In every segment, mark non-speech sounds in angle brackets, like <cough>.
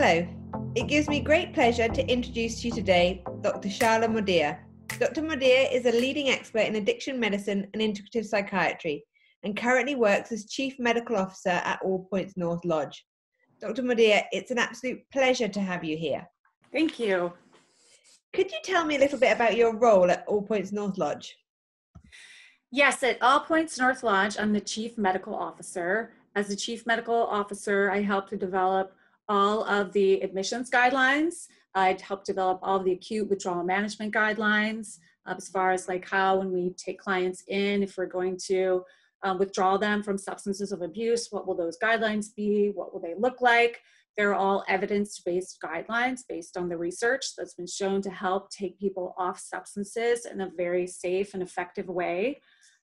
Hello. It gives me great pleasure to introduce to you today Dr. Shahla Modir. Dr. Modir is a leading expert in addiction medicine and integrative psychiatry and currently works as Chief Medical Officer at All Points North Lodge. Dr. Modir, it's an absolute pleasure to have you here. Thank you. Could you tell me a little bit about your role at All Points North Lodge? Yes, at All Points North Lodge, I'm the Chief Medical Officer. As the Chief Medical Officer, I help to develop all of the admissions guidelines. I'd help develop all of the acute withdrawal management guidelines uh, as far as like how when we take clients in, if we're going to um, withdraw them from substances of abuse, what will those guidelines be? What will they look like? They're all evidence-based guidelines based on the research that's been shown to help take people off substances in a very safe and effective way.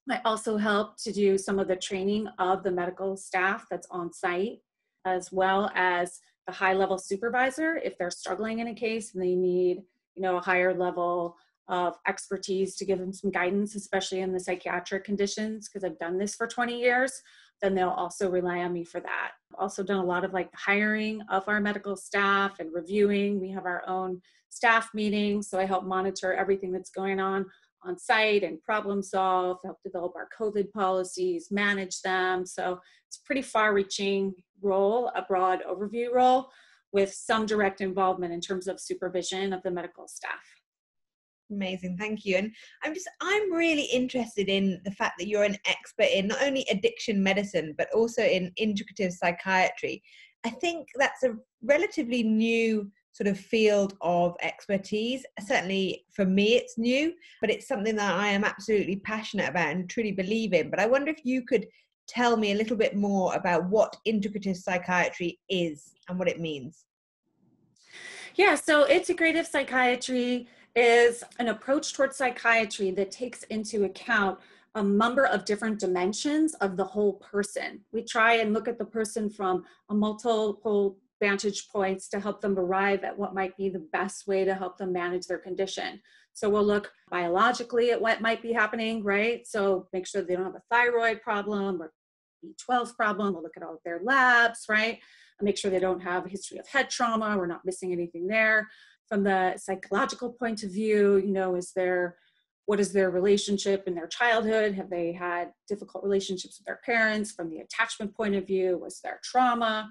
I also help to do some of the training of the medical staff that's on site, as well as the high level supervisor if they're struggling in a case and they need you know a higher level of expertise to give them some guidance especially in the psychiatric conditions because i've done this for 20 years then they'll also rely on me for that. Also done a lot of like hiring of our medical staff and reviewing. We have our own staff meetings so i help monitor everything that's going on on site and problem solve, help develop our COVID policies, manage them. So it's a pretty far reaching role, a broad overview role with some direct involvement in terms of supervision of the medical staff. Amazing, thank you. And I'm just, I'm really interested in the fact that you're an expert in not only addiction medicine, but also in integrative psychiatry. I think that's a relatively new sort of field of expertise. Certainly for me, it's new, but it's something that I am absolutely passionate about and truly believe in. But I wonder if you could tell me a little bit more about what integrative psychiatry is and what it means. Yeah, so integrative psychiatry is an approach towards psychiatry that takes into account a number of different dimensions of the whole person. We try and look at the person from a multiple vantage points to help them arrive at what might be the best way to help them manage their condition. So we'll look biologically at what might be happening, right? So make sure they don't have a thyroid problem or B12 problem. We'll look at all of their labs, right? And make sure they don't have a history of head trauma. We're not missing anything there. From the psychological point of view, you know, is there what is their relationship in their childhood? Have they had difficult relationships with their parents? From the attachment point of view, was there trauma?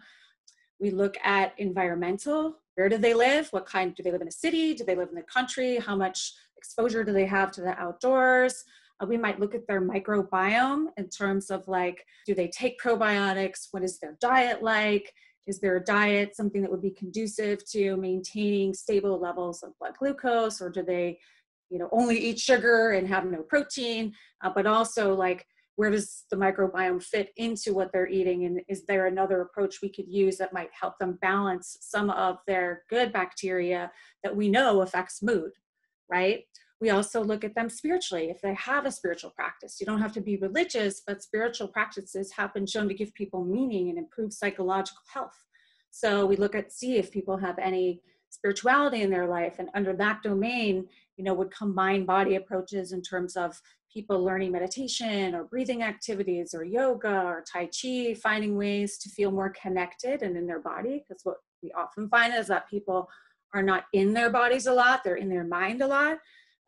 We look at environmental. Where do they live? What kind? Do they live in a city? Do they live in the country? How much exposure do they have to the outdoors? Uh, we might look at their microbiome in terms of like, do they take probiotics? What is their diet like? Is their diet something that would be conducive to maintaining stable levels of blood glucose, or do they, you know, only eat sugar and have no protein? Uh, but also like, where does the microbiome fit into what they're eating? And is there another approach we could use that might help them balance some of their good bacteria that we know affects mood right? We also look at them spiritually. If they have a spiritual practice you don't have to be religious but spiritual practices have been shown to give people meaning and improve psychological health. So we look at see if people have any spirituality in their life and under that domain you know would combine body approaches in terms of people learning meditation or breathing activities or yoga or tai chi finding ways to feel more connected and in their body. Because what we often find is that people are not in their bodies a lot they're in their mind a lot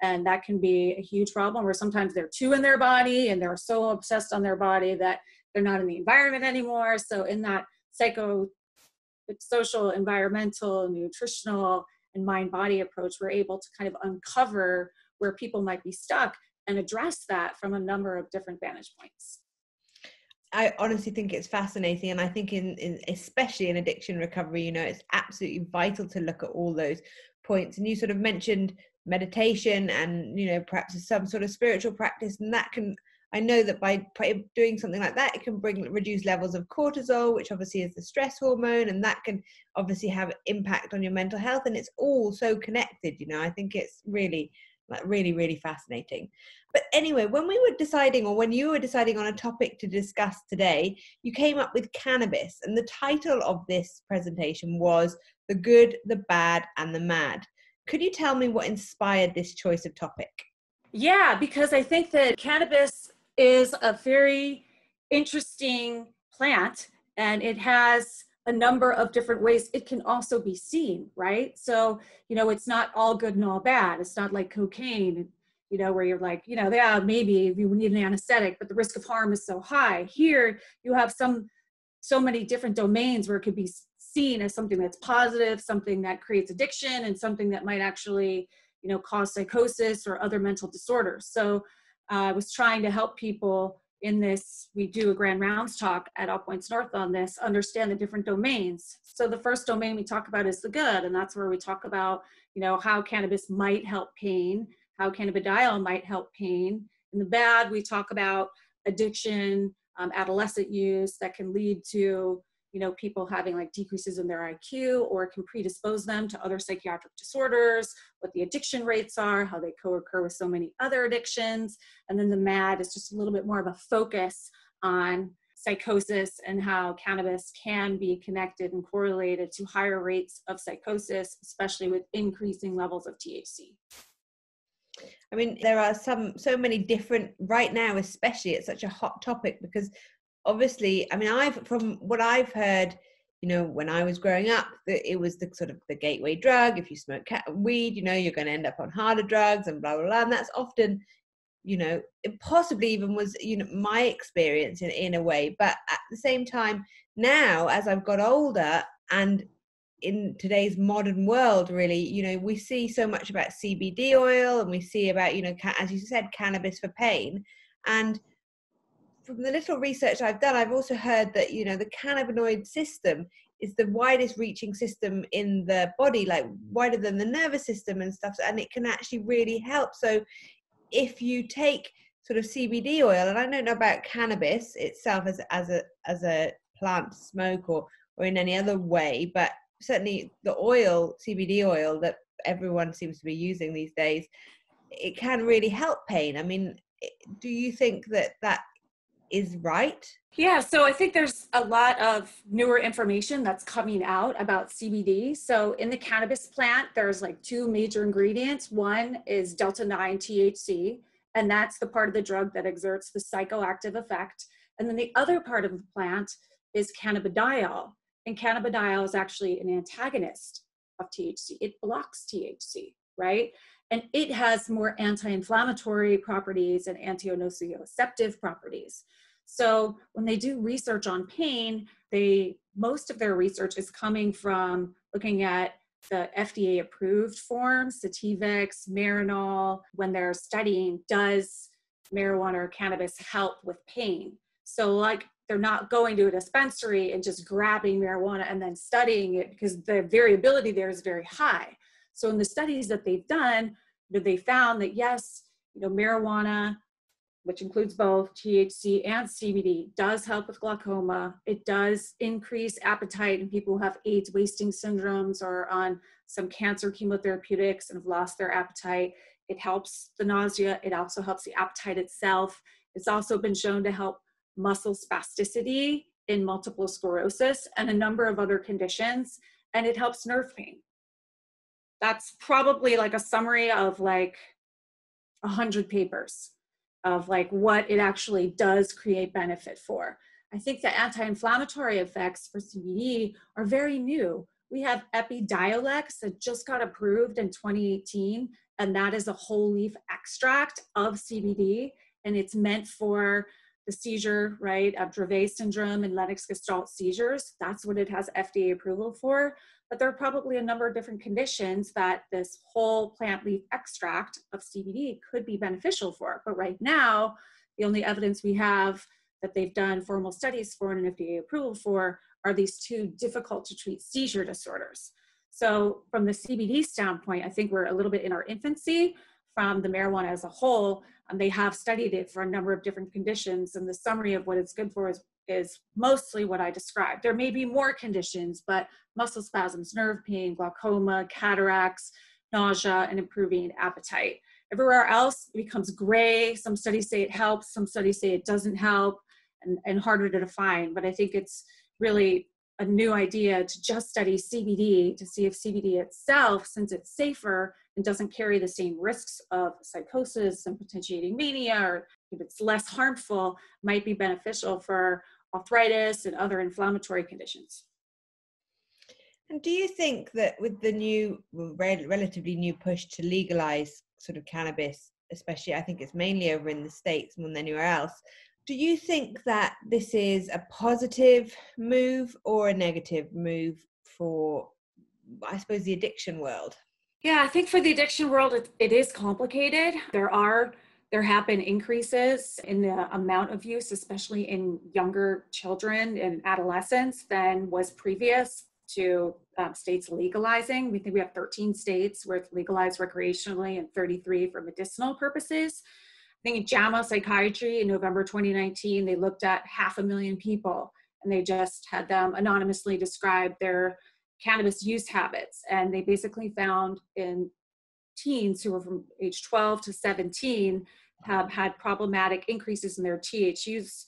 and that can be a huge problem where sometimes they're too in their body and they're so obsessed on their body that they're not in the environment anymore. So in that psycho social environmental nutritional and mind body approach we're able to kind of uncover where people might be stuck and address that from a number of different vantage points I honestly think it's fascinating, and I think in, in, especially in addiction recovery, you know, it's absolutely vital to look at all those points. And you sort of mentioned meditation and you know perhaps some sort of spiritual practice and that can i know that by doing something like that it can bring reduce levels of cortisol which obviously is the stress hormone and that can obviously have impact on your mental health and it's all so connected you know? I think it's really like really really fascinating. But anyway when we were deciding or when you were deciding on a topic to discuss today you came up with cannabis and the title of this presentation was the good the bad and the mad. Could you tell me what inspired this choice of topic? Yeah, because I think that cannabis is a very interesting plant and it has a number of different ways it can also be seen, right? So, you know, it's not all good and all bad. It's not like cocaine, you know, where you're like, you know, yeah, maybe you need an anesthetic, but the risk of harm is so high. Here, you have some so many different domains where it could be seen as something that's positive, something that creates addiction, and something that might actually, you know, cause psychosis or other mental disorders. So uh, I was trying to help people in this, we do a grand rounds talk at All Points North on this, understand the different domains. So the first domain we talk about is the good, and that's where we talk about, you know, how cannabis might help pain, how cannabidiol might help pain. In the bad, we talk about addiction, um, adolescent use that can lead to you know people having like decreases in their iq or can predispose them to other psychiatric disorders what the addiction rates are how they co-occur with so many other addictions. And then the mad is just a little bit more of a focus on psychosis and how cannabis can be connected and correlated to higher rates of psychosis especially with increasing levels of thc I mean, there are some so many different right now, especially it's such a hot topic because obviously, I mean, I've from what I've heard, you know, when I was growing up, that it was the sort of the gateway drug. If you smoke weed, you know, you're going to end up on harder drugs and blah blah blah. And that's often, you know, it possibly even was, you know, my experience in in a way. But at the same time, now as I've got older and in today's modern world really you know we see so much about cbd oil and we see about you know as you said cannabis for pain and from the little research i've done i've also heard that you know the cannabinoid system is the widest reaching system in the body like wider than the nervous system and stuff and it can actually really help so if you take sort of cbd oil and i don't know about cannabis itself as as a as a plant smoke or or in any other way but certainly the oil, CBD oil that everyone seems to be using these days, it can really help pain. I mean, do you think that that is right? Yeah, so I think there's a lot of newer information that's coming out about CBD. So in the cannabis plant, there's like two major ingredients. One is delta 9 THC, and that's the part of the drug that exerts the psychoactive effect. And then the other part of the plant is cannabidiol. And cannabidiol is actually an antagonist of THC. It blocks THC, right? And it has more anti-inflammatory properties and anti-nociceptive properties. So when they do research on pain, they most of their research is coming from looking at the FDA approved forms, Sativex, Marinol, when they're studying does marijuana or cannabis help with pain. So like they're not going to a dispensary and just grabbing marijuana and then studying it because the variability there is very high. So in the studies that they've done, they found that yes, you know, marijuana, which includes both THC and CBD, does help with glaucoma. It does increase appetite in people who have AIDS wasting syndromes or on some cancer chemotherapeutics and have lost their appetite. It helps the nausea. It also helps the appetite itself. It's also been shown to help muscle spasticity in multiple sclerosis and a number of other conditions, and it helps nerve pain. That's probably like a summary of like a hundred papers of like what it actually does create benefit for. I think the anti-inflammatory effects for CBD are very new. We have Epidiolex that just got approved in 2018, and that is a whole leaf extract of CBD, and it's meant for the seizure, right, of Dravet syndrome and Lennox-Gastaut seizures. That's what it has FDA approval for. But there are probably a number of different conditions that this whole plant leaf extract of CBD could be beneficial for. But right now, the only evidence we have that they've done formal studies for and an FDA approval for are these two difficult to treat seizure disorders. So from the CBD standpoint, I think we're a little bit in our infancy from the marijuana as a whole, and they have studied it for a number of different conditions. And the summary of what it's good for is, is mostly what I described. There may be more conditions, but muscle spasms, nerve pain, glaucoma, cataracts, nausea, and improving appetite. Everywhere else it becomes gray. Some studies say it helps, some studies say it doesn't help, and, and harder to define. But I think it's really a new idea to just study CBD to see if CBD itself, since it's safer and doesn't carry the same risks of psychosis and potentiating mania, or if it's less harmful, might be beneficial for arthritis and other inflammatory conditions. And do you think that with the new, relatively new push to legalize sort of cannabis, especially I think it's mainly over in the States more than anywhere else, do you think that this is a positive move or a negative move for, I suppose, the addiction world? Yeah, I think for the addiction world, it, it is complicated. There are there have been increases in the amount of use, especially in younger children and adolescents, than was previous to um, states legalizing. We think we have 13 states where it's legalized recreationally and 33 for medicinal purposes. I think in JAMA Psychiatry in November 2019, they looked at half a million people and they just had them anonymously describe their cannabis use habits. And they basically found in teens who were from age 12 to 17 have had problematic increases in their THC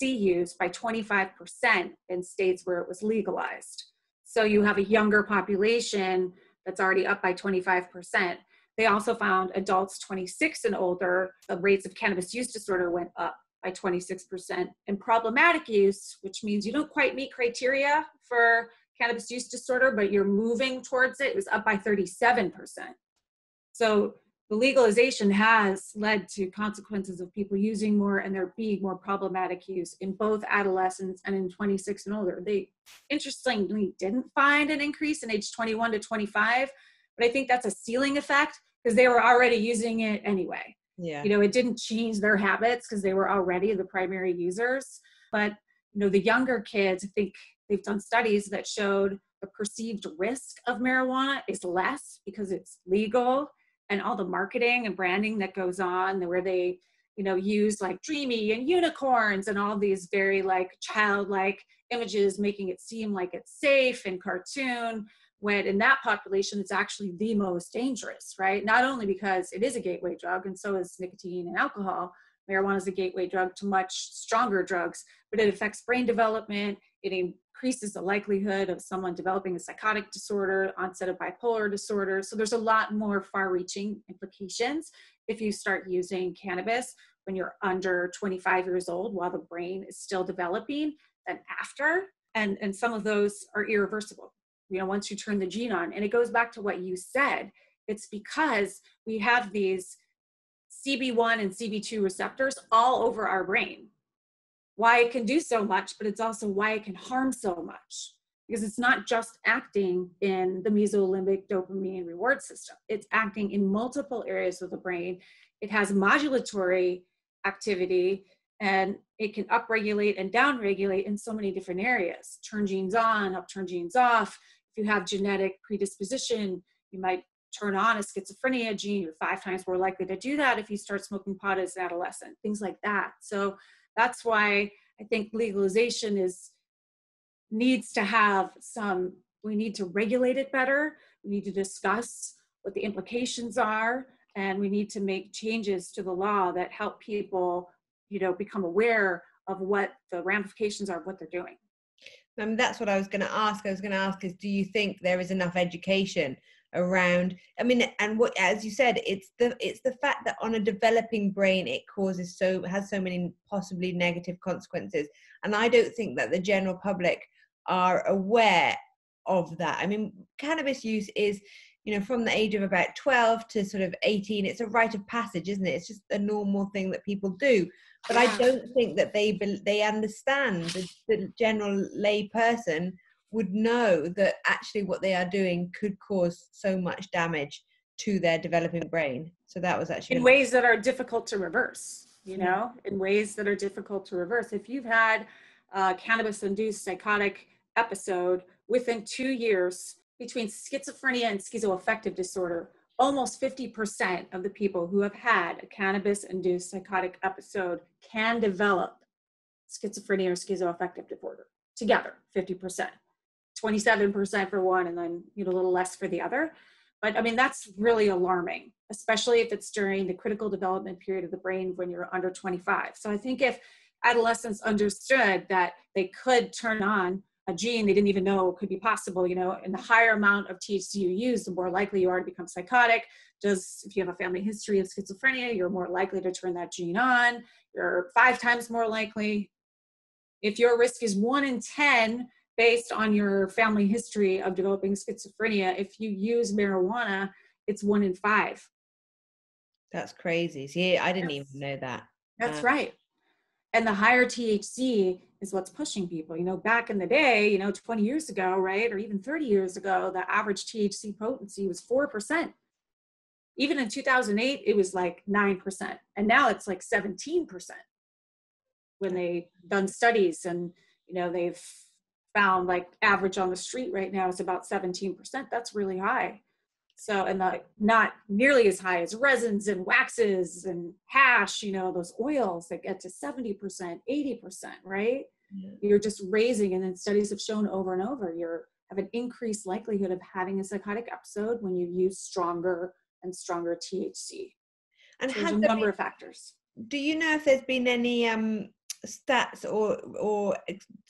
use by 25% in states where it was legalized. So you have a younger population that's already up by 25%. They also found adults 26 and older, the rates of cannabis use disorder went up by 26%. And problematic use, which means you don't quite meet criteria for cannabis use disorder, but you're moving towards it, it was up by 37%. So the legalization has led to consequences of people using more and there being more problematic use in both adolescents and in 26 and older. They interestingly didn't find an increase in age 21 to 25, but I think that's a ceiling effect because they were already using it anyway. Yeah. You know, it didn't change their habits because they were already the primary users. But, you know, the younger kids, I think they've done studies that showed the perceived risk of marijuana is less because it's legal and all the marketing and branding that goes on where they you know use like dreamy and unicorns and all these very like childlike images making it seem like it's safe and cartoon when in that population it's actually the most dangerous right? Not only because it is a gateway drug and so is nicotine and alcohol marijuana is a gateway drug to much stronger drugs but it affects brain development it increases the likelihood of someone developing a psychotic disorder, onset of bipolar disorder. So there's a lot more far reaching implications if you start using cannabis when you're under 25 years old while the brain is still developing than after. And, and some of those are irreversible, you know, once you turn the gene on. And it goes back to what you said. It's because we have these CB1 and CB2 receptors all over our brain why it can do so much, but it's also why it can harm so much. Because it's not just acting in the mesolimbic dopamine reward system, it's acting in multiple areas of the brain. It has modulatory activity and it can upregulate and downregulate in so many different areas turn genes on, upturn genes off. If you have genetic predisposition, you might turn on a schizophrenia gene. You're five times more likely to do that if you start smoking pot as an adolescent, things like that. So that's why I think legalization is needs to have some we need to regulate it better we need to discuss what the implications are and we need to make changes to the law that help people you know become aware of what the ramifications are of what they're doing and that's what i was going to ask i was going to ask is do you think there is enough education around i mean and what as you said it's the it's the fact that on a developing brain it causes so has so many possibly negative consequences. And i don't think that the general public are aware of that. I mean cannabis use is you know from the age of about 12 to sort of 18 it's a rite of passage isn't it? It's just a normal thing that people do. But i don't think that they they understand the, the general lay person would know that actually what they are doing could cause so much damage to their developing brain. So that was actually in ways that are difficult to reverse, you know, in ways that are difficult to reverse. If you've had a cannabis induced psychotic episode within two years between schizophrenia and schizoaffective disorder, almost 50% of the people who have had a cannabis induced psychotic episode can develop schizophrenia or schizoaffective disorder together, 50%. 27% for one and then you know a little less for the other. But i mean that's really alarming especially if it's during the critical development period of the brain when you're under 25 so i think if adolescents understood that they could turn on a gene they didn't even know could be possible you know and the higher amount of thc you use the more likely you are to become psychotic. Does if you have a family history of schizophrenia you're more likely to turn that gene on. You're five times more likely. If your risk is one in 10 based on your family history of developing schizophrenia, if you use marijuana, it's one in five. That's crazy. See, I didn't even know that. That's uh, right. And the higher THC is what's pushing people. You know, back in the day, you know, 20 years ago, right, or even 30 years ago, the average THC potency was 4%. Even in 2008, it was like 9%. And now it's like 17% when they've done studies and, you know, they've found like average on the street right now is about 17%. That's really high. So, and the, not nearly as high as resins and waxes and hash, you know, those oils that get to 70%, 80%, right? Yeah. You're just raising, and then studies have shown over and over, you're have an increased likelihood of having a psychotic episode when you use stronger and stronger THC. And so there's a number been, of factors. Do you know if there's been any um, stats or or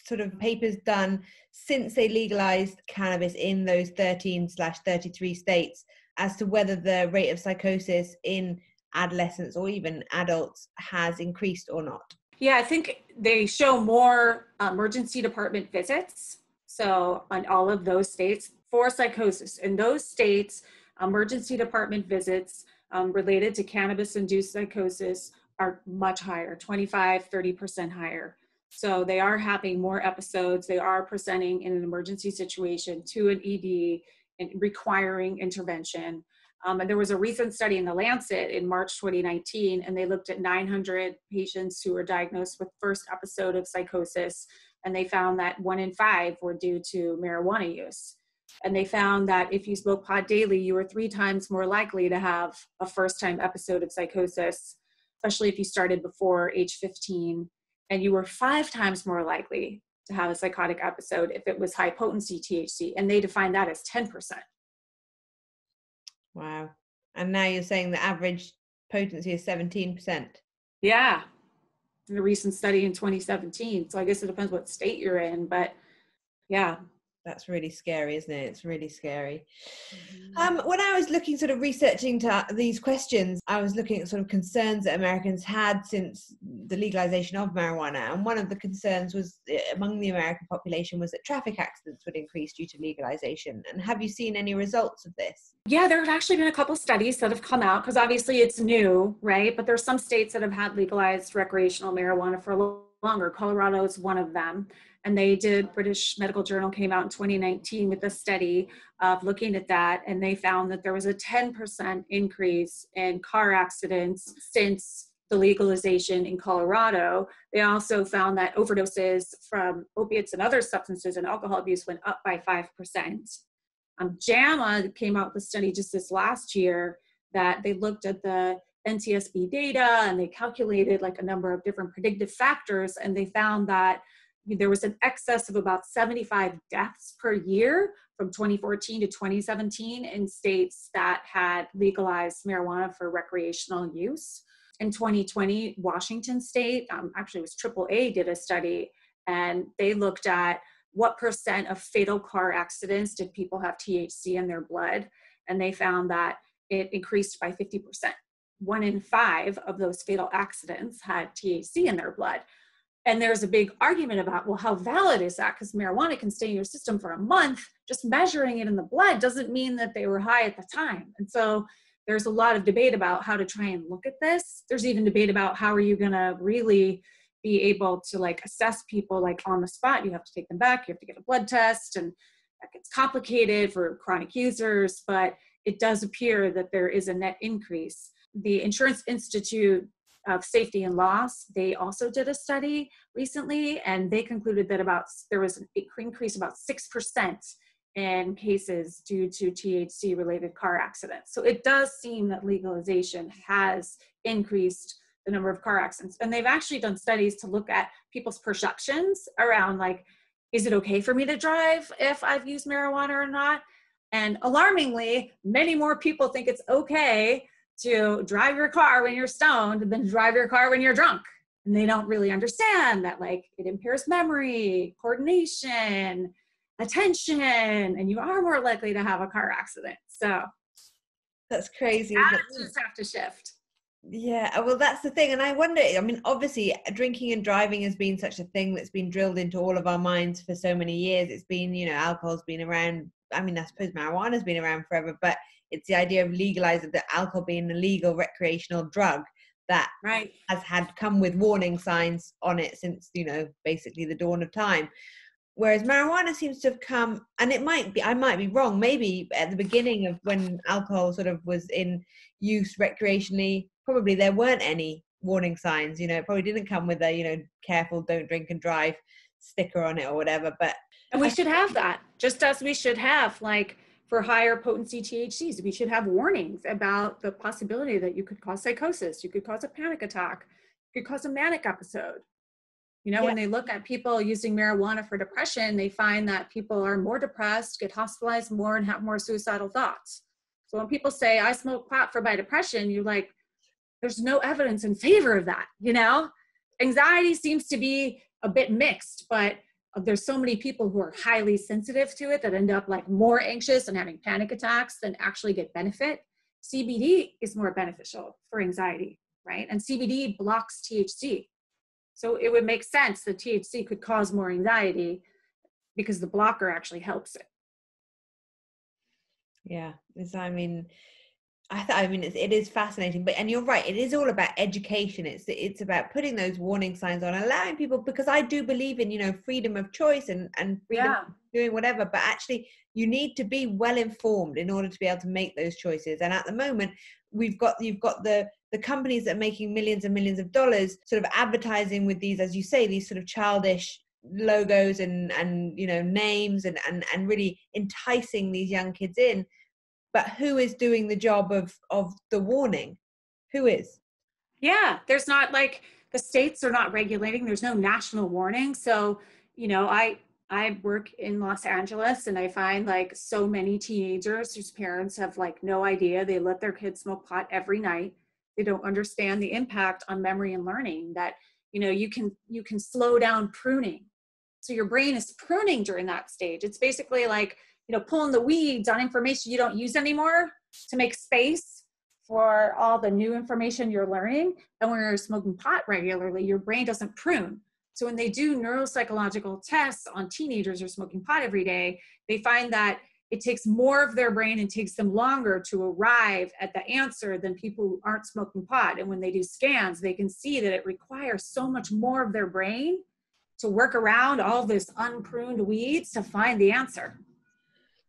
sort of papers done since they legalized cannabis in those 13 slash 33 states as to whether the rate of psychosis in adolescents or even adults has increased or not? Yeah i think they show more emergency department visits so on all of those states for psychosis. In those states emergency department visits um, related to cannabis induced psychosis are much higher 25 30% higher. So they are having more episodes. They are presenting in an emergency situation to an ed and requiring intervention. Um, and there was a recent study in the lancet in march 2019 and they looked at 900 patients who were diagnosed with first episode of psychosis and they found that one in five were due to marijuana use. And they found that if you smoke pot daily you were three times more likely to have a first time episode of psychosis especially if you started before age 15, and you were five times more likely to have a psychotic episode if it was high potency THC, and they define that as 10%. Wow. And now you're saying the average potency is 17%. Yeah. In a recent study in 2017. So I guess it depends what state you're in, but yeah, that's really scary isn't it? It's really scary. Mm-hmm. um, when i was looking sort of researching to these questions i was looking at sort of concerns that americans had since the legalization of marijuana and one of the concerns was eh, among the american population was that traffic accidents would increase due to legalization. And have you seen any results of this? Yeah there have actually been a couple studies that have come out because obviously it's new right? But there's some states that have had legalized recreational marijuana for a longer. Colorado is one of them and they did british medical journal came out in 2019 with a study of looking at that and they found that there was a 10% increase in car accidents since the legalization in colorado. They also found that overdoses from opiates and other substances and alcohol abuse went up by 5% um, jama came out with a study just this last year that they looked at the ntsb data and they calculated like a number of different predictive factors and they found that there was an excess of about 75 deaths per year from 2014 to 2017 in states that had legalized marijuana for recreational use. In 2020, Washington State, um, actually was AAA, did a study and they looked at what percent of fatal car accidents did people have THC in their blood. And they found that it increased by 50%. One in five of those fatal accidents had THC in their blood and there's a big argument about well how valid is that? Because marijuana can stay in your system for a month. Just measuring it in the blood doesn't mean that they were high at the time. And so there's a lot of debate about how to try and look at this. There's even debate about how are you going to really be able to like assess people like on the spot. You have to take them back. You have to get a blood test and that gets complicated for chronic users. But it does appear that there is a net increase. The insurance institute of safety and loss. They also did a study recently and they concluded that about there was an increase about 6% in cases due to thc related car accidents. So it does seem that legalization has increased the number of car accidents. And they've actually done studies to look at people's perceptions around like is it okay for me to drive if i've used marijuana or not? And alarmingly many more people think it's okay to drive your car when you're stoned than drive your car when you're drunk. And they don't really understand that, like, it impairs memory, coordination, attention, and you are more likely to have a car accident. So that's crazy. Attitudes have to shift. Yeah, uh, well, that's the thing. And I wonder, I mean, obviously, drinking and driving has been such a thing that's been drilled into all of our minds for so many years. It's been, you know, alcohol's been around. I mean, I suppose marijuana's been around forever, but it's the idea of legalizing the alcohol being a legal recreational drug that right. has had come with warning signs on it since, you know, basically the dawn of time whereas marijuana seems to have come and it might be i might be wrong maybe at the beginning of when alcohol sort of was in use recreationally probably there weren't any warning signs you know it probably didn't come with a you know careful don't drink and drive sticker on it or whatever but and we should have that just as we should have like for higher potency thcs we should have warnings about the possibility that you could cause psychosis you could cause a panic attack you could cause a manic episode you know, yeah. when they look at people using marijuana for depression, they find that people are more depressed, get hospitalized more, and have more suicidal thoughts. So when people say, I smoke pot for my depression, you're like, there's no evidence in favor of that, you know? Anxiety seems to be a bit mixed, but Uh, there's so many people who are highly sensitive to it that end up like more anxious and having panic attacks than actually get benefit. CBD is more beneficial for anxiety, right? And CBD blocks THC. So it would make sense that THC could cause more anxiety because the blocker actually helps it. Yeah, it's, I mean, I, th- I mean, it's, it is fascinating, but and you're right. It is all about education. It's it's about putting those warning signs on, allowing people because I do believe in you know freedom of choice and and freedom yeah. doing whatever. But actually, you need to be well informed in order to be able to make those choices. And at the moment, we've got you've got the the companies that are making millions and millions of dollars sort of advertising with these as you say these sort of childish logos and and you know names and and, and really enticing these young kids in but who is doing the job of of the warning? Who is? Yeah there's not like the states are not regulating there's no national warning. So you know i i work in los angeles and i find like so many teenagers whose parents have like no idea they let their kids smoke pot every night. They don't understand the impact on memory and learning that you know you can you can slow down pruning. So your brain is pruning during that stage. It's basically like you know pulling the weeds on information you don't use anymore to make space for all the new information you're learning and when you're smoking pot regularly your brain doesn't prune so when they do neuropsychological tests on teenagers who are smoking pot every day they find that it takes more of their brain and takes them longer to arrive at the answer than people who aren't smoking pot. And when they do scans, they can see that it requires so much more of their brain to work around all this unpruned weeds to find the answer.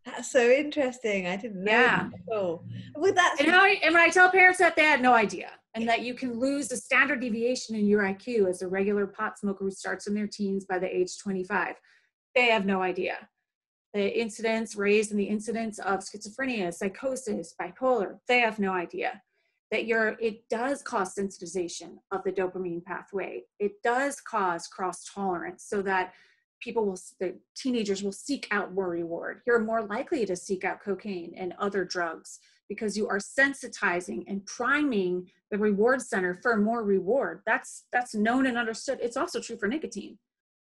That's so interesting. I didn't know. Yeah. Oh, well, that's and, I, and when I tell parents that, they had no idea, and that you can lose a standard deviation in your IQ as a regular pot smoker who starts in their teens by the age 25. They have no idea the incidence raised in the incidence of schizophrenia, psychosis, bipolar, they have no idea that you're, it does cause sensitization of the dopamine pathway. It does cause cross tolerance so that people will, the teenagers will seek out more reward. You're more likely to seek out cocaine and other drugs because you are sensitizing and priming the reward center for more reward. That's, that's known and understood. It's also true for nicotine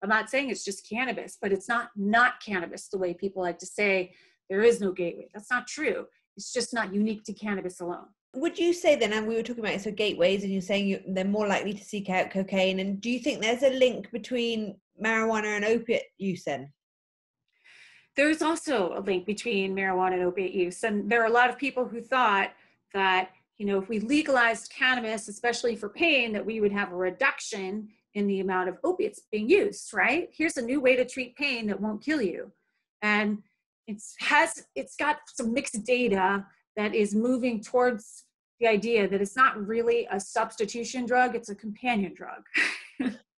I'm not saying it's just cannabis, but it's not not cannabis the way people like to say there is no gateway. That's not true. It's just not unique to cannabis alone. Would you say then, and we were talking about so gateways, and you're saying you, they're more likely to seek out cocaine, and do you think there's a link between marijuana and opiate use then? There's also a link between marijuana and opiate use, and there are a lot of people who thought that you know if we legalized cannabis, especially for pain, that we would have a reduction in the amount of opiates being used, right? Here's a new way to treat pain that won't kill you. And it's has it's got some mixed data that is moving towards the idea that it's not really a substitution drug, it's a companion drug. <laughs>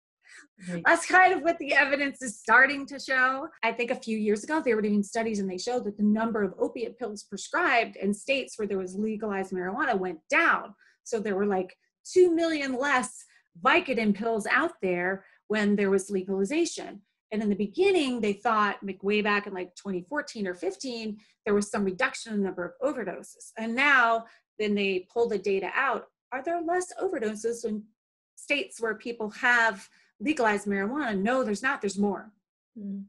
That's kind of what the evidence is starting to show. I think a few years ago, they were doing studies and they showed that the number of opiate pills prescribed in states where there was legalized marijuana went down. So there were like 2 million less Vicodin pills out there when there was legalization. And in the beginning, they thought, like way back in like 2014 or 15, there was some reduction in the number of overdoses. And now, then they pull the data out. Are there less overdoses in states where people have legalized marijuana? No, there's not. There's more. Mm.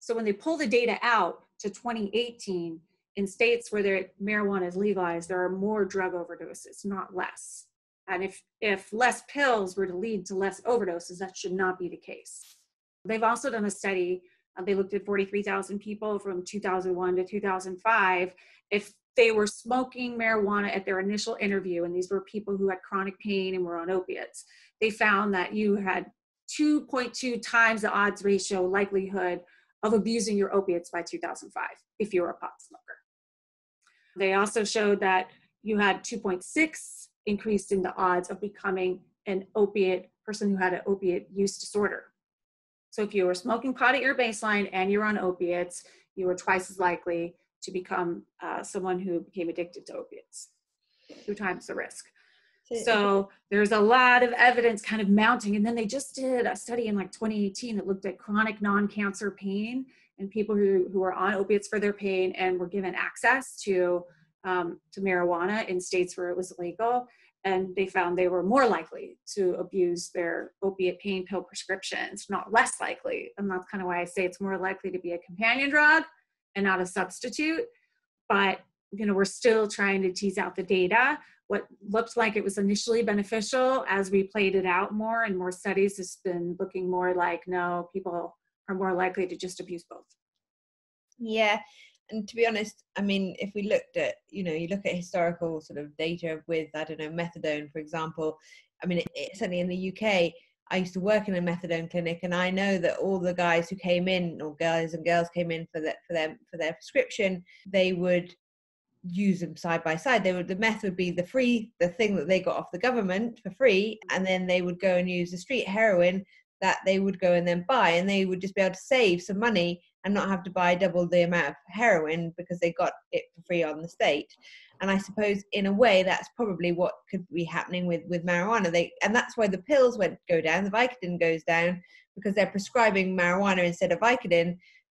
So when they pull the data out to 2018, in states where their marijuana is legalized, there are more drug overdoses, not less. And if, if less pills were to lead to less overdoses, that should not be the case. They've also done a study, uh, they looked at 43,000 people from 2001 to 2005. If they were smoking marijuana at their initial interview, and these were people who had chronic pain and were on opiates, they found that you had 2.2 times the odds ratio likelihood of abusing your opiates by 2005 if you were a pot smoker. They also showed that you had 2.6 increase in the odds of becoming an opiate person who had an opiate use disorder. So if you were smoking pot at your baseline and you're on opiates, you were twice as likely to become uh, someone who became addicted to opiates, two times the risk. So there's a lot of evidence kind of mounting. And then they just did a study in like 2018 that looked at chronic non-cancer pain and people who, who are on opiates for their pain and were given access to, um, to marijuana in states where it was legal. And they found they were more likely to abuse their opiate pain pill prescriptions, not less likely. And that's kind of why I say it's more likely to be a companion drug and not a substitute. But you know, we're still trying to tease out the data. What looked like it was initially beneficial as we played it out more and more studies has been looking more like no people are more likely to just abuse both. Yeah and to be honest i mean if we looked at you know you look at historical sort of data with i don't know methadone for example i mean it, it, certainly in the uk i used to work in a methadone clinic and i know that all the guys who came in or guys and girls came in for that for them for their prescription they would use them side by side. They would the meth would be the free the thing that they got off the government for free, and then they would go and use the street heroin that they would go and then buy, and they would just be able to save some money and not have to buy double the amount of heroin because they got it for free on the state. And I suppose in a way that's probably what could be happening with with marijuana. They and that's why the pills went go down, the Vicodin goes down because they're prescribing marijuana instead of Vicodin,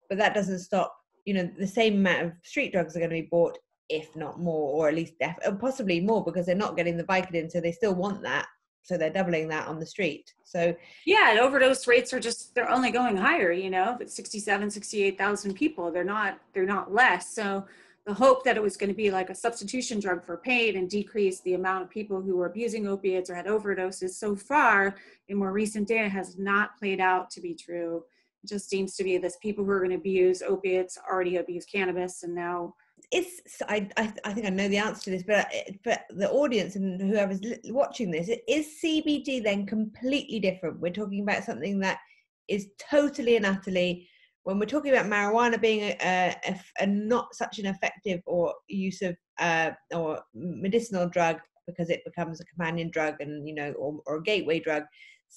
but that doesn't stop you know the same amount of street drugs are going to be bought if not more, or at least def- possibly more because they're not getting the Vicodin, so they still want that. So they're doubling that on the street. So yeah, overdose rates are just they're only going higher. You know, it's 67, 68,000 people, they're not they're not less. So the hope that it was going to be like a substitution drug for pain and decrease the amount of people who were abusing opiates or had overdoses so far in more recent data has not played out to be true. It just seems to be this people who are going to abuse opiates already abuse cannabis and now is I, I, I think I know the answer to this, but but the audience and whoever's watching this, is CBD then completely different? We're talking about something that is totally and utterly. When we're talking about marijuana being a, a, a not such an effective or use of uh, or medicinal drug because it becomes a companion drug and you know or, or a gateway drug,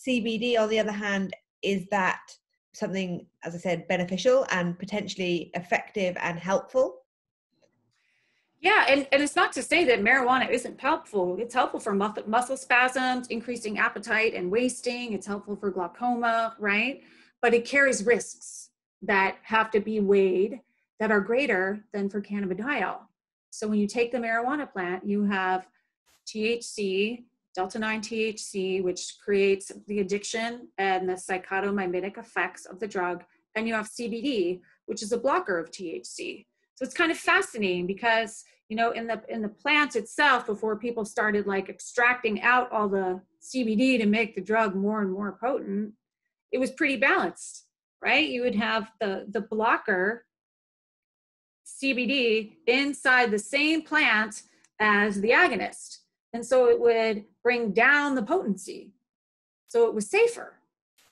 CBD on the other hand is that something as I said beneficial and potentially effective and helpful yeah, and, and it's not to say that marijuana isn't helpful. It's helpful for muscle spasms, increasing appetite and wasting. It's helpful for glaucoma, right? But it carries risks that have to be weighed that are greater than for cannabidiol. So when you take the marijuana plant, you have THC, delta 9 THC, which creates the addiction and the psychotomimetic effects of the drug, and you have CBD, which is a blocker of THC. So it's kind of fascinating because you know in the in the plant itself, before people started like extracting out all the CBD to make the drug more and more potent, it was pretty balanced, right? You would have the the blocker CBD inside the same plant as the agonist. And so it would bring down the potency. So it was safer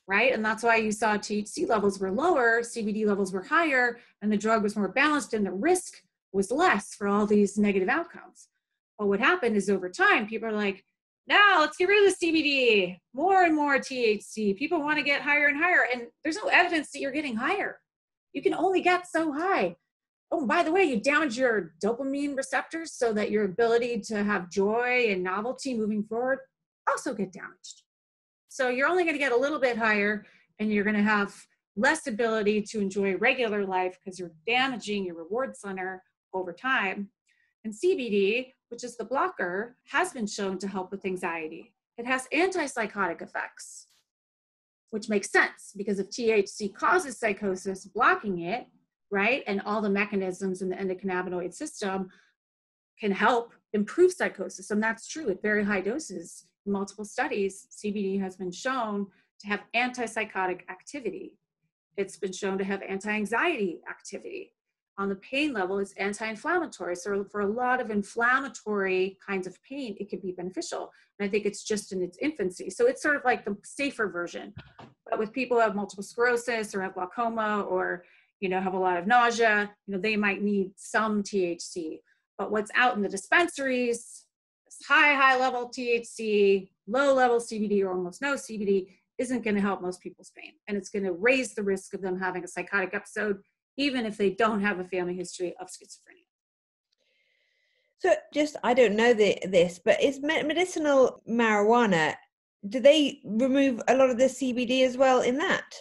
right? And that's why you saw THC levels were lower, CBD levels were higher, and the drug was more balanced, and the risk was less for all these negative outcomes. But what happened is over time, people are like, now let's get rid of the CBD, more and more THC. People want to get higher and higher, and there's no evidence that you're getting higher. You can only get so high. Oh, by the way, you damage your dopamine receptors so that your ability to have joy and novelty moving forward also get damaged. So you're only going to get a little bit higher and you're going to have less ability to enjoy regular life because you're damaging your reward center over time. And CBD, which is the blocker, has been shown to help with anxiety. It has antipsychotic effects, which makes sense because if THC causes psychosis, blocking it, right, and all the mechanisms in the endocannabinoid system can help improve psychosis. And that's true at very high doses. Multiple studies, CBD has been shown to have antipsychotic activity. It's been shown to have anti anxiety activity. On the pain level, it's anti inflammatory. So, for a lot of inflammatory kinds of pain, it can be beneficial. And I think it's just in its infancy. So, it's sort of like the safer version. But with people who have multiple sclerosis or have glaucoma or you know have a lot of nausea you know they might need some thc but what's out in the dispensaries is high high level thc low level cbd or almost no cbd isn't going to help most people's pain. And it's going to raise the risk of them having a psychotic episode even if they don't have a family history of schizophrenia. So just i don't know the, this but is medicinal marijuana do they remove a lot of the cbd as well in that?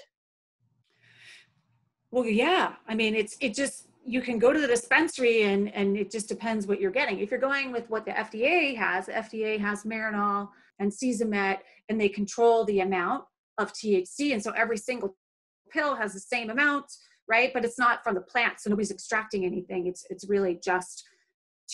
Well, yeah. I mean, it's it just you can go to the dispensary and and it just depends what you're getting. If you're going with what the FDA has, the FDA has Marinol and Cesamet, and they control the amount of THC, and so every single pill has the same amount, right? But it's not from the plant, so nobody's extracting anything. It's it's really just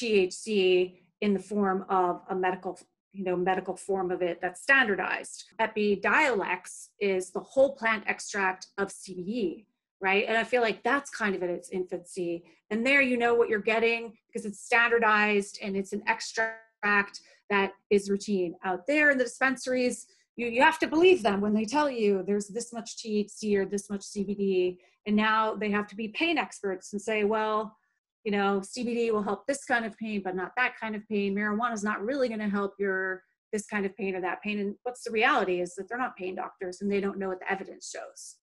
THC in the form of a medical you know medical form of it that's standardized epidiolex is the whole plant extract of cbd right? And I feel like that's kind of at its infancy. And there you know what you're getting because it's standardized and it's an extract that is routine. Out there in the dispensaries, you, you have to believe them when they tell you there's this much THC or this much CBD. And now they have to be pain experts and say, well, you know, CBD will help this kind of pain, but not that kind of pain. Marijuana is not really going to help your this kind of pain or that pain. And what's the reality is that they're not pain doctors and they don't know what the evidence shows.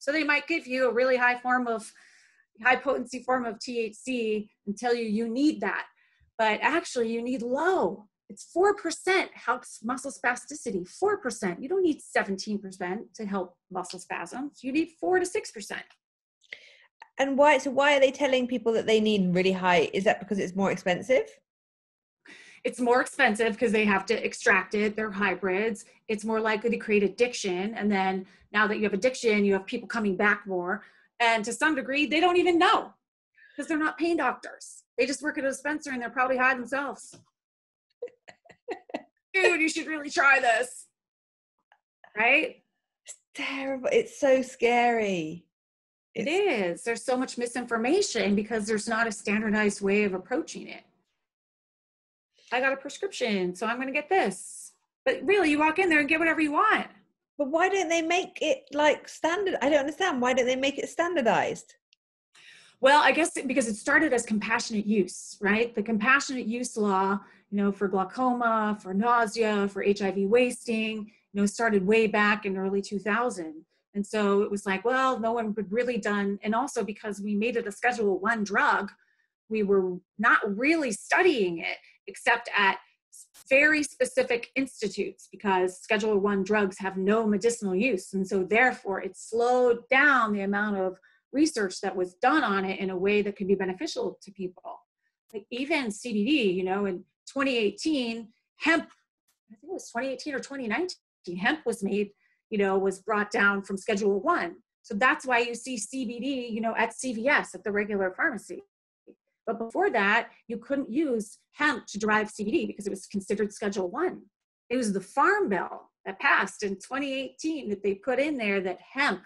So they might give you a really high form of high potency form of THC and tell you you need that. But actually you need low. It's 4% helps muscle spasticity. 4%. You don't need 17% to help muscle spasms. You need 4 to 6%. And why so why are they telling people that they need really high? Is that because it's more expensive? It's more expensive because they have to extract it they're hybrids. It's more likely to create addiction and then now that you have addiction you have people coming back more. And to some degree they don't even know because they're not pain doctors. They just work at a dispenser and they're probably high themselves. <laughs> Dude you should really try this. Right? It's terrible it's so scary. It is. There's so much misinformation because there's not a standardized way of approaching it. I got a prescription, so I'm going to get this. But really, you walk in there and get whatever you want. But why don't they make it like standard? I don't understand. Why don't they make it standardized? Well, I guess because it started as compassionate use, right? The compassionate use law, you know, for glaucoma, for nausea, for HIV wasting, you know, started way back in early 2000. And so it was like, well, no one had really done, and also because we made it a Schedule One drug, we were not really studying it except at very specific institutes because schedule one drugs have no medicinal use. And so therefore it slowed down the amount of research that was done on it in a way that could be beneficial to people. Like even cbd you know in 2018 hemp i think it was 2018 or 2019 hemp was made you know was brought down from schedule one. So that's why you see cbd you know at cvs at the regular pharmacy but before that, you couldn't use hemp to derive CBD because it was considered Schedule One. It was the Farm Bill that passed in 2018 that they put in there that hemp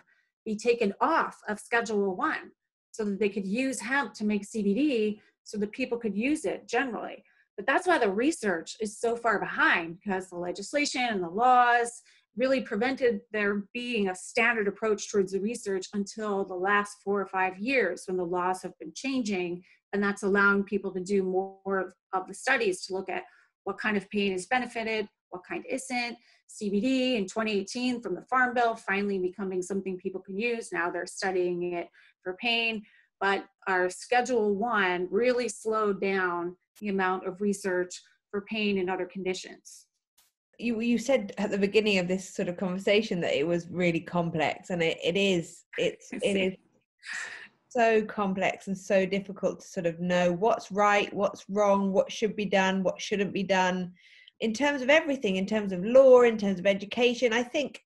be taken off of Schedule One so that they could use hemp to make CBD so that people could use it generally. But that's why the research is so far behind because the legislation and the laws really prevented there being a standard approach towards the research until the last four or five years when the laws have been changing and that's allowing people to do more of, of the studies to look at what kind of pain is benefited, what kind isn't. CBD in 2018 from the Farm Bill finally becoming something people can use. Now they're studying it for pain, but our Schedule One really slowed down the amount of research for pain and other conditions. You you said at the beginning of this sort of conversation that it was really complex, and it, it is. It's <laughs> it is so complex and so difficult to sort of know what's right, what's wrong, what should be done, what shouldn't be done in terms of everything, in terms of law, in terms of education. I think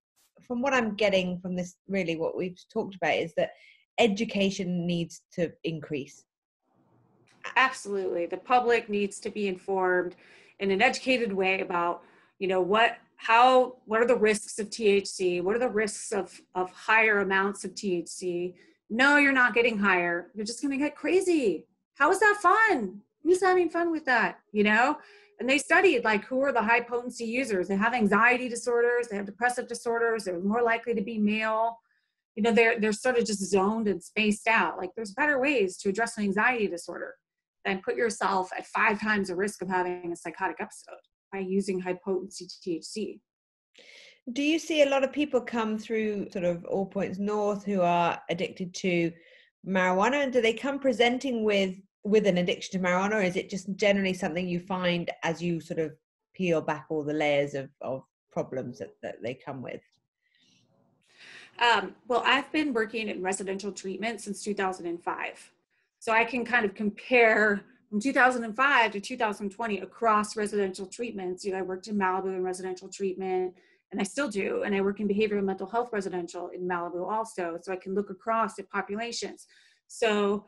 from what I'm getting from this, really, what we've talked about is that education needs to increase. Absolutely. The public needs to be informed in an educated way about, you know, what how what are the risks of THC? What are the risks of of higher amounts of THC? No, you're not getting higher. You're just going to get crazy. How is that fun? Who's having fun with that? You know? And they studied like who are the high potency users. They have anxiety disorders, they have depressive disorders, they're more likely to be male. You know, they're they're sort of just zoned and spaced out. Like there's better ways to address an anxiety disorder than put yourself at five times the risk of having a psychotic episode by using high potency THC. Do you see a lot of people come through sort of All Points North who are addicted to marijuana and do they come presenting with with an addiction to marijuana or is it just generally something you find as you sort of peel back all the layers of, of problems that, that they come with? Um, well, I've been working in residential treatment since 2005. So I can kind of compare from 2005 to 2020 across residential treatments. You know, I worked in Malibu in residential treatment, and I still do. And I work in behavioral mental health residential in Malibu also. So I can look across at populations. So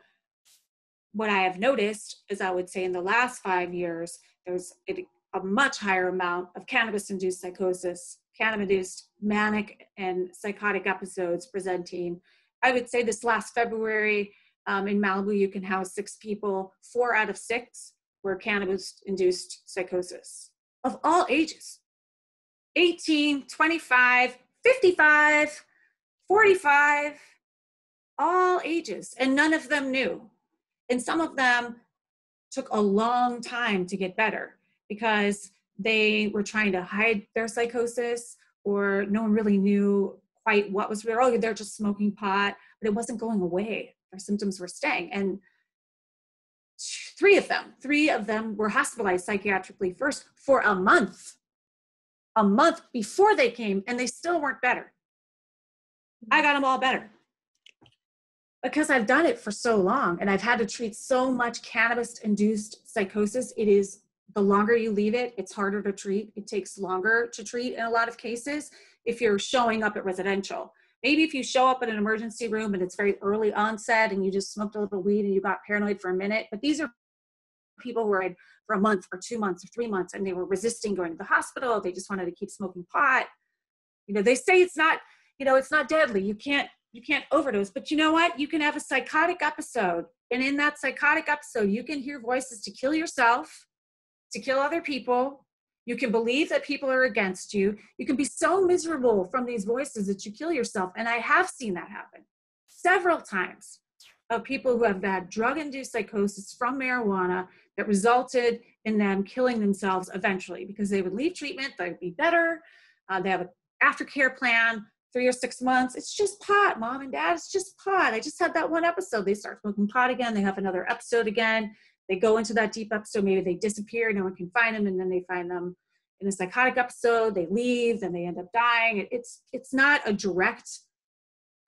what I have noticed is I would say in the last five years, there's a, a much higher amount of cannabis-induced psychosis, cannabis-induced manic and psychotic episodes presenting. I would say this last February, um, in Malibu, you can house six people. Four out of six were cannabis induced psychosis of all ages 18, 25, 55, 45, all ages, and none of them knew. And some of them took a long time to get better because they were trying to hide their psychosis or no one really knew quite what was real. Oh, they're just smoking pot, but it wasn't going away their symptoms were staying. And three of them, three of them were hospitalized psychiatrically first for a month, a month before they came, and they still weren't better. I got them all better because I've done it for so long and I've had to treat so much cannabis induced psychosis. It is the longer you leave it, it's harder to treat. It takes longer to treat in a lot of cases if you're showing up at residential. Maybe if you show up in an emergency room and it's very early onset and you just smoked a little weed and you got paranoid for a minute, but these are people who in for a month or two months or three months and they were resisting going to the hospital. They just wanted to keep smoking pot. You know, they say it's not, you know, it's not deadly. You can't, you can't overdose, but you know what? You can have a psychotic episode. And in that psychotic episode, you can hear voices to kill yourself, to kill other people, you can believe that people are against you. You can be so miserable from these voices that you kill yourself. And I have seen that happen several times of people who have had drug induced psychosis from marijuana that resulted in them killing themselves eventually because they would leave treatment, they'd be better, uh, they have an aftercare plan, three or six months. It's just pot, mom and dad, it's just pot. I just had that one episode. They start smoking pot again, they have another episode again they go into that deep episode maybe they disappear no one can find them and then they find them in a psychotic episode they leave then they end up dying. It's it's not a direct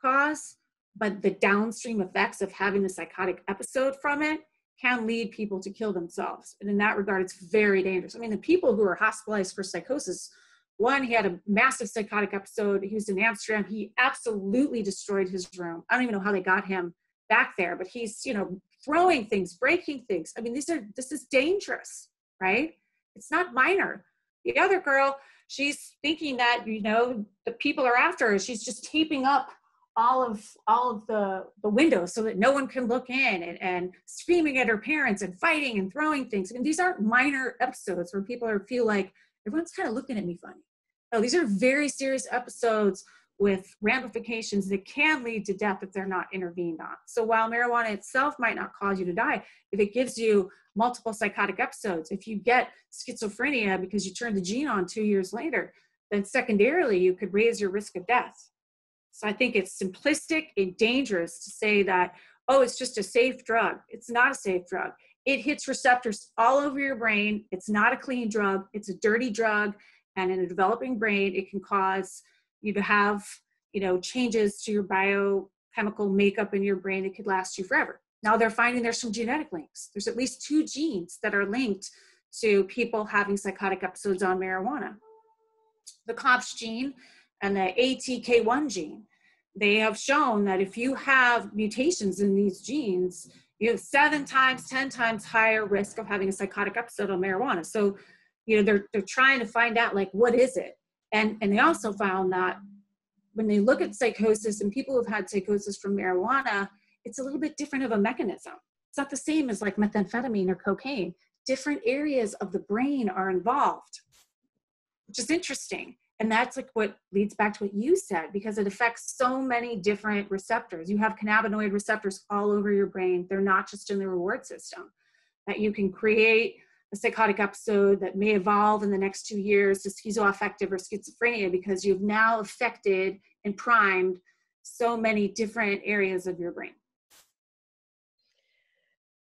cause but the downstream effects of having the psychotic episode from it can lead people to kill themselves. And in that regard it's very dangerous. I mean the people who are hospitalized for psychosis one he had a massive psychotic episode he was in amsterdam he absolutely destroyed his room. I don't even know how they got him back there but he's you know throwing things, breaking things. I mean, these are this is dangerous, right? It's not minor. The other girl, she's thinking that you know the people are after her. She's just taping up all of all of the the windows so that no one can look in and, and screaming at her parents and fighting and throwing things. I mean, these aren't minor episodes where people are feel like everyone's kind of looking at me funny. No, these are very serious episodes with ramifications that can lead to death if they're not intervened on. So while marijuana itself might not cause you to die, if it gives you multiple psychotic episodes, if you get schizophrenia because you turn the gene on two years later, then secondarily you could raise your risk of death. So I think it's simplistic and dangerous to say that, oh, it's just a safe drug. It's not a safe drug. It hits receptors all over your brain. It's not a clean drug. It's a dirty drug. And in a developing brain, it can cause you to have you know changes to your biochemical makeup in your brain that could last you forever now they're finding there's some genetic links there's at least two genes that are linked to people having psychotic episodes on marijuana the COMT gene and the AKT1 gene they have shown that if you have mutations in these genes you have seven times, 10 times higher risk of having a psychotic episode on marijuana. So, you know, they're, they're trying to find out like, what is it? And, and they also found that when they look at psychosis and people who've had psychosis from marijuana, it's a little bit different of a mechanism. It's not the same as like methamphetamine or cocaine. Different areas of the brain are involved, which is interesting. And that's like what leads back to what you said, because it affects so many different receptors. You have cannabinoid receptors all over your brain. They're not just in the reward system. That you can create a psychotic episode that may evolve in the next two years to schizoaffective or schizophrenia because you've now affected and primed so many different areas of your brain.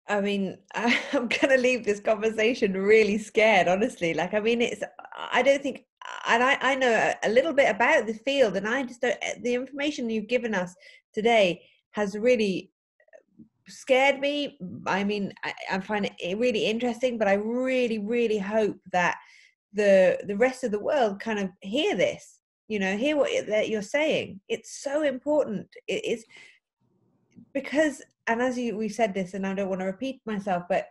I mean, <laughs> I'm going to leave this conversation really scared, honestly. Like, I mean, it's, I don't think, and I, I know a little bit about the field, and I just don't, the information you've given us today has really scared me. I mean, I, I find it really interesting, but I really, really hope that the the rest of the world kind of hear this. You know, hear what that you're saying. It's so important. It is because, and as you we said this, and I don't want to repeat myself, but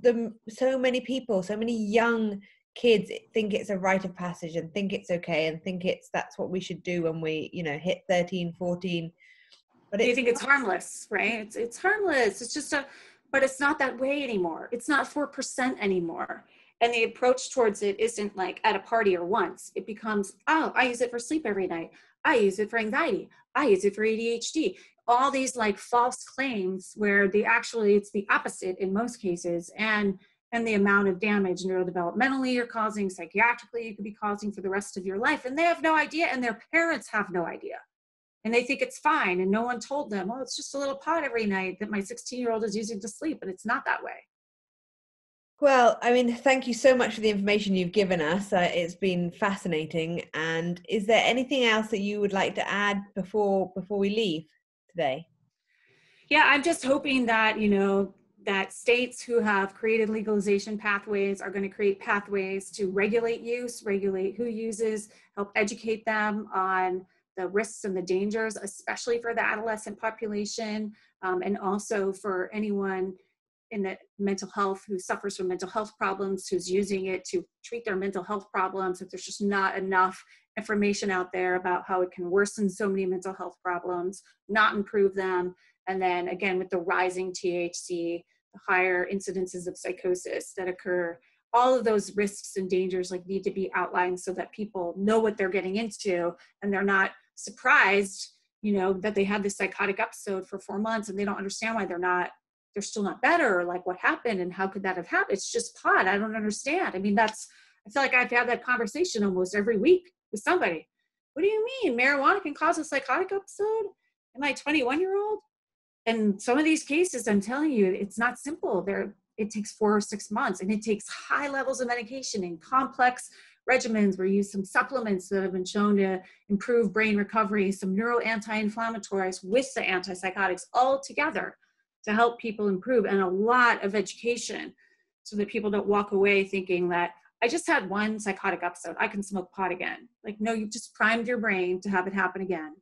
the so many people, so many young kids think it's a rite of passage and think it's okay and think it's that's what we should do when we you know hit 13 14 but you think it's harmless, right? It's it's harmless. It's just a, but it's not that way anymore. It's not four percent anymore. And the approach towards it isn't like at a party or once. It becomes, oh, I use it for sleep every night. I use it for anxiety. I use it for ADHD. All these like false claims where the actually it's the opposite in most cases. And and the amount of damage neurodevelopmentally you're causing, psychiatrically you could be causing for the rest of your life. And they have no idea, and their parents have no idea and they think it's fine and no one told them oh it's just a little pot every night that my 16 year old is using to sleep but it's not that way. Well i mean thank you so much for the information you've given us. Uh, it's been fascinating and is there anything else that you would like to add before before we leave today? Yeah i'm just hoping that you know that states who have created legalization pathways are going to create pathways to regulate use regulate who uses help educate them on the risks and the dangers, especially for the adolescent population, um, and also for anyone in the mental health who suffers from mental health problems, who's using it to treat their mental health problems, if there's just not enough information out there about how it can worsen so many mental health problems, not improve them. And then again, with the rising THC, the higher incidences of psychosis that occur all of those risks and dangers like need to be outlined so that people know what they're getting into and they're not surprised you know that they had this psychotic episode for four months and they don't understand why they're not they're still not better or like what happened and how could that have happened? It's just pot i don't understand. I mean that's i feel like i've had that conversation almost every week with somebody. What do you mean? Marijuana can cause a psychotic episode? Am i 21 year old and some of these cases i'm telling you it's not simple. They're it takes four or six months and it takes high levels of medication and complex regimens where you use some supplements that have been shown to improve brain recovery, some neuro anti-inflammatories with the antipsychotics all together to help people improve and a lot of education so that people don't walk away thinking that I just had one psychotic episode. I can smoke pot again. Like, no, you've just primed your brain to have it happen again.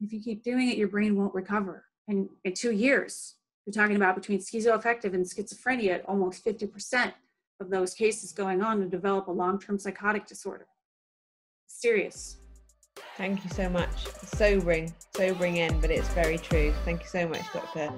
If you keep doing it, your brain won't recover. And in two years, you're talking about between schizoaffective and schizophrenia, at almost 50% of those cases going on to develop a long-term psychotic disorder. Serious. Thank you so much. Sobering, sobering in, but it's very true. Thank you so much, Dr.